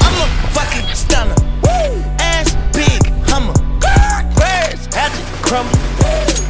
I'm a fucking stunner. Woo! Ass big, Hummer. Birds, hatchet, crumble.